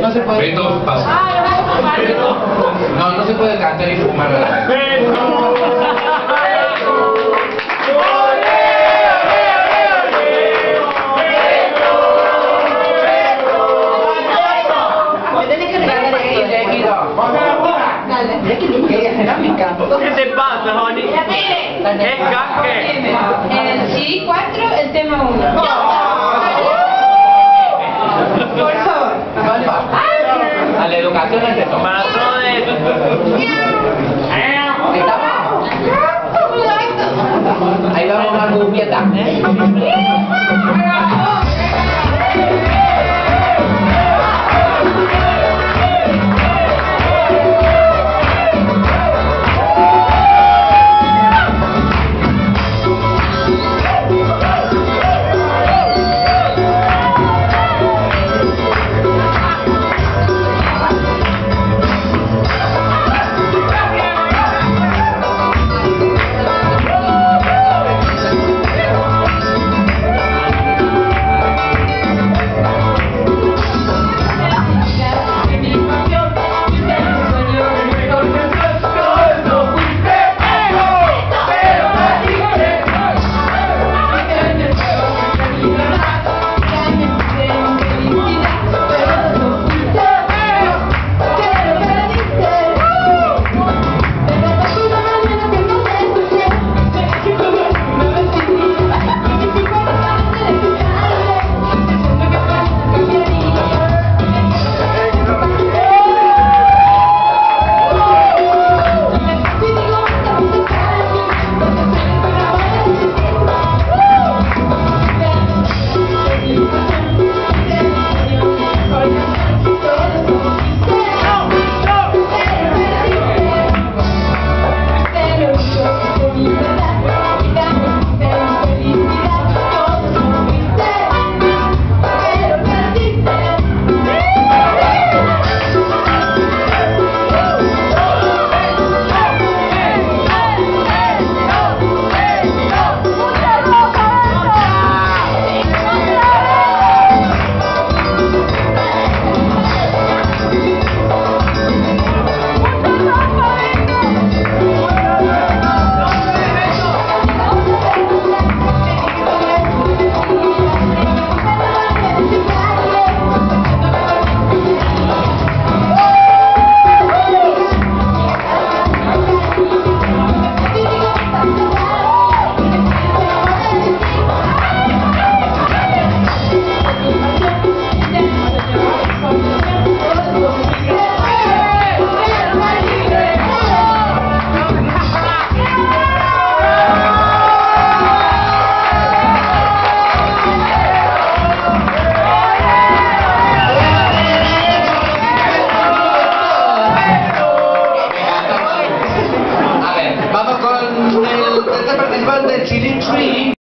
No se puede. Beto, paso. Ah, no, No, se puede cantar y fumar. La cerámica. ¿Qué te pasa, Joni? Mire, ¿Es gaje? el CD 4, el tema 1. né?